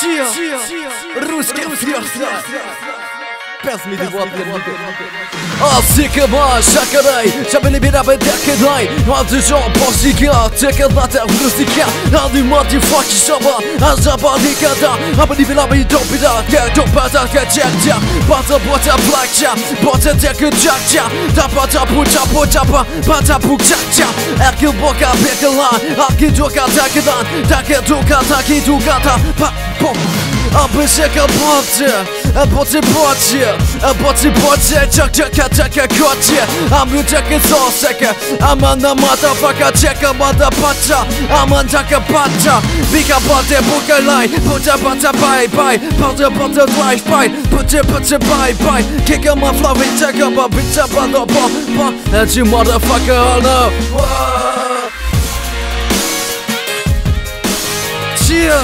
Chia, Русский фьорд Pes mi di łapkę Asike ma şakaday Şabeli bir abi dekeday Hadi jo posika Tekadla te vrustika Hadi mati faki şaba Azaba dikada Abadi bir abi dopida Tek topata kaçakça Bata bata blakça Bata teke çakça Tapa tapu tapu tapa Bata pukçakça Erkil boka pekilan Aki doka takidan Take doka taki dukata Pa pom Abi şaka batı A potem płacie, a potem płacie Czak, czeka, czeka, kocie. A my czeka, co A man mata, faka, czeka, mata, patrza A man czeka, patrza. Bika, patę, buka, laj. Potem, patrza, bye, bye Potem, potem, drive, bye Potem, potem, bye, bye Kieka ma flawy, czeka, ma bicia, bada, ba, ba And you motherfucker, oh no. Cheer!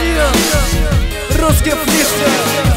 Ruskie fliszcze!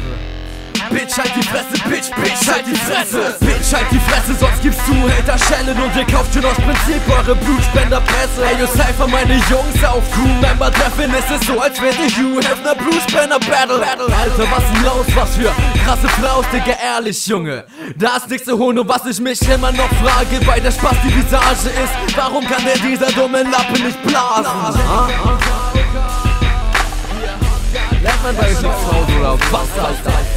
Bitch, halt die Fresse, Bitch, Bitch, halt die Fresse. Bitch, halt die Fresse, sonst gibst du Hater Schellen Und ihr kauft schon aus Prinzip eure Blutspenderpresse. Ey, yo, Cypher, meine Jungs auf Crew-Member treffen. Ist es so, als wäre die You have ne Bluespender Battle. Alter, was denn los, was für krasse Flaus, Digga, ehrlich, Junge. Da ist nichts zu holen und was ich mich immer noch frage Bei der Spaß die Visage ist Warum kann der dieser dumme Lappe nicht blasen? Ah? Lernt man bei euch nichts raus oder was, Alter?